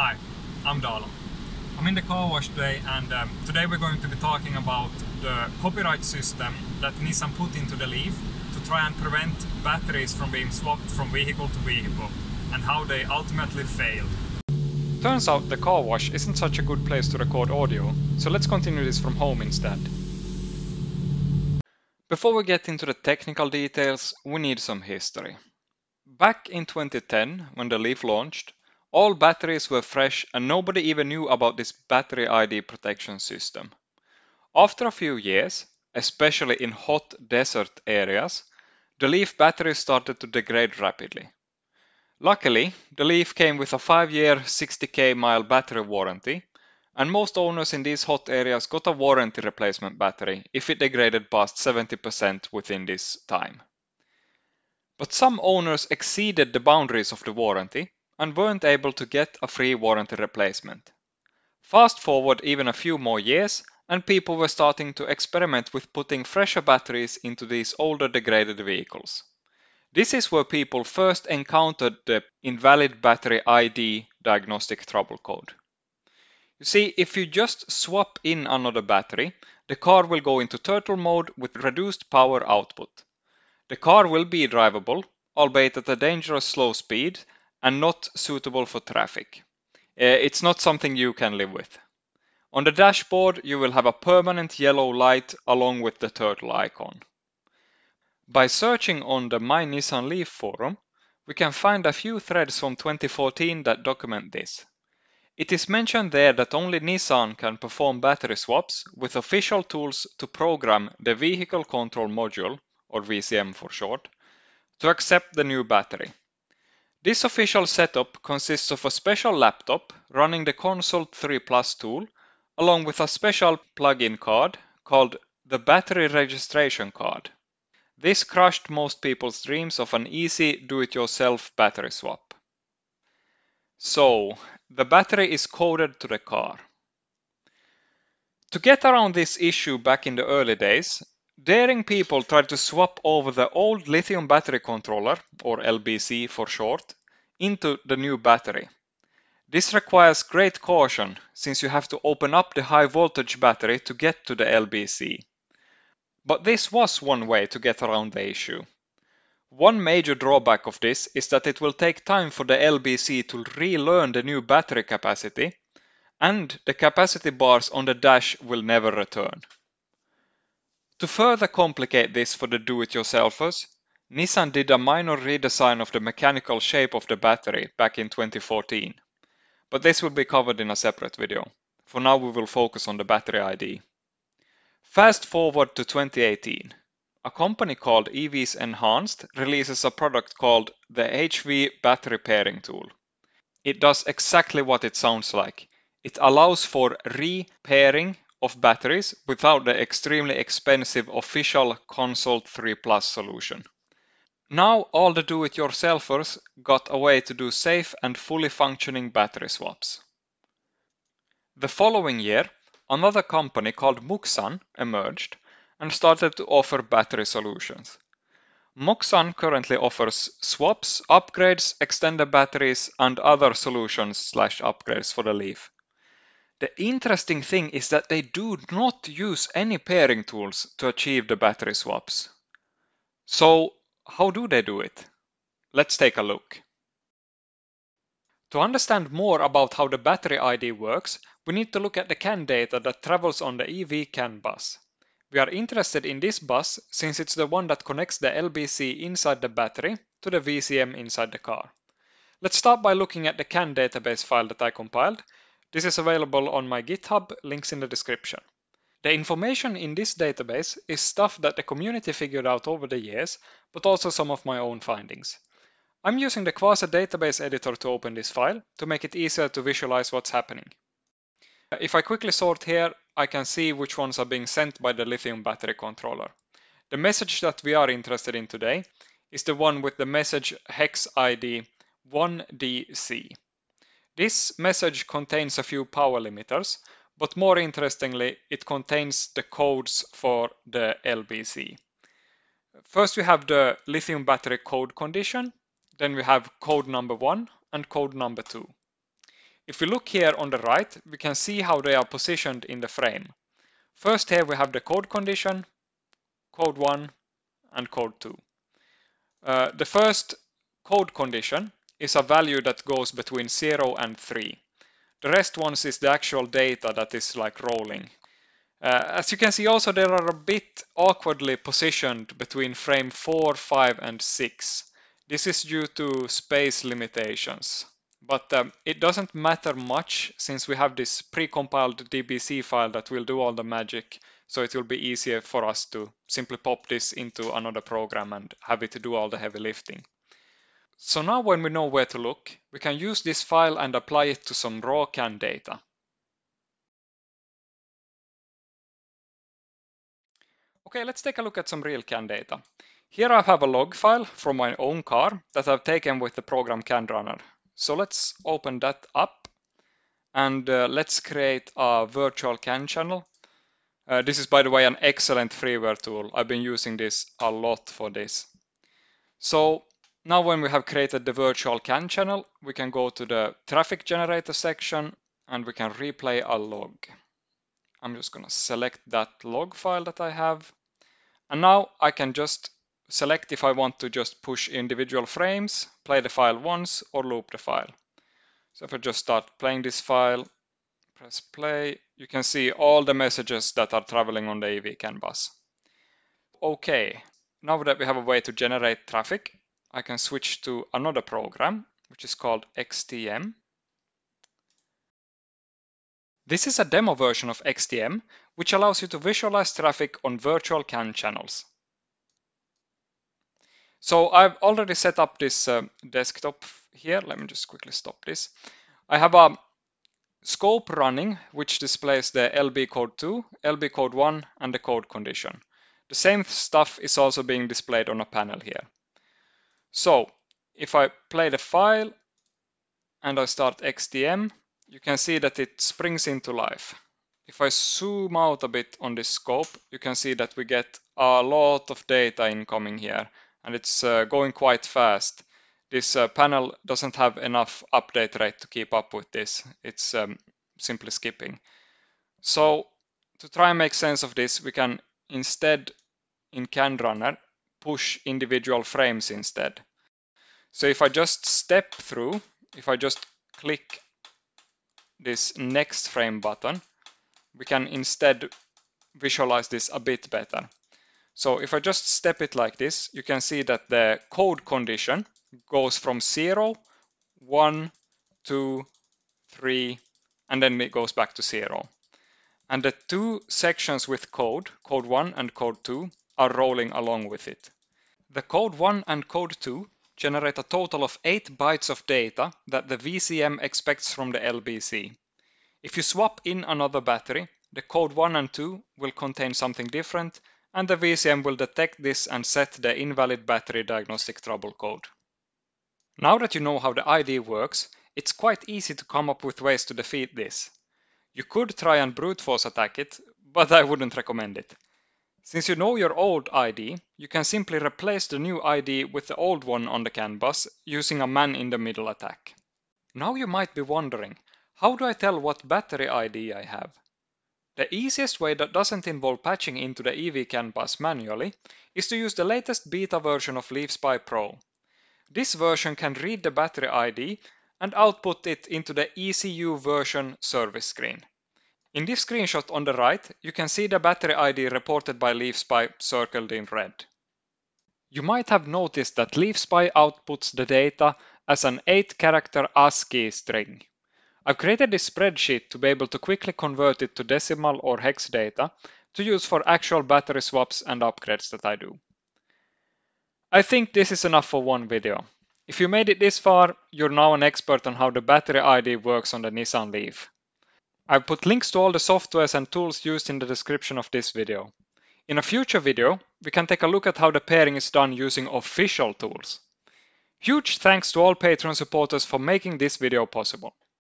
Hi, I'm Dala. I'm in the car wash today and um, today we're going to be talking about the copyright system that Nissan put into the Leaf to try and prevent batteries from being swapped from vehicle to vehicle and how they ultimately failed. Turns out the car wash isn't such a good place to record audio, so let's continue this from home instead. Before we get into the technical details, we need some history. Back in 2010, when the Leaf launched, all batteries were fresh and nobody even knew about this battery ID protection system. After a few years, especially in hot desert areas, the Leaf batteries started to degrade rapidly. Luckily, the Leaf came with a 5-year 60k mile battery warranty, and most owners in these hot areas got a warranty replacement battery if it degraded past 70% within this time. But some owners exceeded the boundaries of the warranty and weren't able to get a free warranty replacement. Fast forward even a few more years, and people were starting to experiment with putting fresher batteries into these older degraded vehicles. This is where people first encountered the invalid battery ID diagnostic trouble code. You see, if you just swap in another battery, the car will go into turtle mode with reduced power output. The car will be drivable, albeit at a dangerous slow speed and not suitable for traffic. Uh, it's not something you can live with. On the dashboard, you will have a permanent yellow light along with the turtle icon. By searching on the My Nissan Leaf forum, we can find a few threads from 2014 that document this. It is mentioned there that only Nissan can perform battery swaps with official tools to program the Vehicle Control Module, or VCM for short, to accept the new battery. This official setup consists of a special laptop running the Consult 3 Plus tool, along with a special plug-in card called the Battery Registration Card. This crushed most people's dreams of an easy do-it-yourself battery swap. So, the battery is coded to the car. To get around this issue back in the early days, daring people tried to swap over the old lithium battery controller, or LBC for short, into the new battery. This requires great caution since you have to open up the high voltage battery to get to the LBC. But this was one way to get around the issue. One major drawback of this is that it will take time for the LBC to relearn the new battery capacity, and the capacity bars on the dash will never return. To further complicate this for the do-it-yourselfers, Nissan did a minor redesign of the mechanical shape of the battery back in 2014, but this will be covered in a separate video. For now we will focus on the battery ID. Fast forward to 2018. A company called EVs Enhanced releases a product called the HV Battery Pairing Tool. It does exactly what it sounds like. It allows for re-pairing of batteries without the extremely expensive official Consult 3 Plus solution. Now all the do-it-yourselfers got a way to do safe and fully functioning battery swaps. The following year, another company called Muxsan emerged and started to offer battery solutions. Muxsan currently offers swaps, upgrades, extended batteries, and other solutions slash upgrades for the Leaf. The interesting thing is that they do not use any pairing tools to achieve the battery swaps. So how do they do it? Let's take a look. To understand more about how the battery ID works, we need to look at the CAN data that travels on the EV CAN bus. We are interested in this bus since it's the one that connects the LBC inside the battery to the VCM inside the car. Let's start by looking at the CAN database file that I compiled. This is available on my GitHub, links in the description. The information in this database is stuff that the community figured out over the years, but also some of my own findings. I'm using the Kvaser database editor to open this file to make it easier to visualize what's happening. If I quickly sort here, I can see which ones are being sent by the lithium battery controller. The message that we are interested in today is the one with the message hex ID 1DC. This message contains a few power limiters, but more interestingly, it contains the codes for the LBC. First we have the lithium battery code condition, then we have code number one and code number two. If we look here on the right, we can see how they are positioned in the frame. First here we have the code condition, code 1 and code 2. Uh, the first code condition is a value that goes between 0 and 3. The rest ones is the actual data that is like rolling. Uh, as you can see also there are a bit awkwardly positioned between frame 4, 5 and 6. This is due to space limitations. But um, it doesn't matter much since we have this pre-compiled DBC file that will do all the magic. So it will be easier for us to simply pop this into another program and have it do all the heavy lifting. So now when we know where to look, we can use this file and apply it to some raw CAN data. Okay, let's take a look at some real CAN data. Here I have a log file from my own car that I've taken with the program CANrunner. So let's open that up and uh, let's create a virtual CAN channel. Uh, this is, by the way, an excellent freeware tool. I've been using this a lot for this. So now when we have created the virtual CAN channel, we can go to the traffic generator section and we can replay a log. I'm just going to select that log file that I have. And now I can just select if I want to just push individual frames, play the file once, or loop the file. So if I just start playing this file, press play, you can see all the messages that are traveling on the EV CAN bus. Okay, now that we have a way to generate traffic, I can switch to another program, which is called XTM. This is a demo version of XTM, which allows you to visualize traffic on virtual CAN channels. So I've already set up this uh, desktop here. Let me just quickly stop this. I have a scope running, which displays the LB code 2, LB code 1, and the code condition. The same stuff is also being displayed on a panel here. So if I play the file and I start XTM, you can see that it springs into life. If I zoom out a bit on this scope, you can see that we get a lot of data incoming here and it's uh, going quite fast. This uh, panel doesn't have enough update rate to keep up with this. It's um, simply skipping. So to try and make sense of this, we can instead in CANrunner push individual frames instead. So if I just step through, if I just click this next frame button, we can instead visualize this a bit better. So if I just step it like this, you can see that the code condition goes from 0, 1, 2, 3, and then it goes back to 0. And the two sections with code, code 1 and code 2, are rolling along with it. The code 1 and code 2 generate a total of 8 bytes of data that the VCM expects from the LBC. If you swap in another battery, the code 1 and 2 will contain something different and the VCM will detect this and set the invalid battery diagnostic trouble code. Now that you know how the ID works, it's quite easy to come up with ways to defeat this. You could try and brute force attack it, but I wouldn't recommend it. Since you know your old ID, you can simply replace the new ID with the old one on the CAN bus using a man-in-the-middle attack. Now you might be wondering, how do I tell what battery ID I have? The easiest way that doesn't involve patching into the EV CAN bus manually is to use the latest beta version of LeafSpy Pro. This version can read the battery ID and output it into the ECU version service screen. In this screenshot on the right, you can see the battery ID reported by LeafSpy circled in red. You might have noticed that LeafSpy outputs the data as an 8-character ASCII string. I've created this spreadsheet to be able to quickly convert it to decimal or hex data to use for actual battery swaps and upgrades that I do. I think this is enough for one video. If you made it this far, you're now an expert on how the battery ID works on the Nissan Leaf. I've put links to all the softwares and tools used in the description of this video. In a future video, we can take a look at how the pairing is done using official tools. Huge thanks to all Patreon supporters for making this video possible.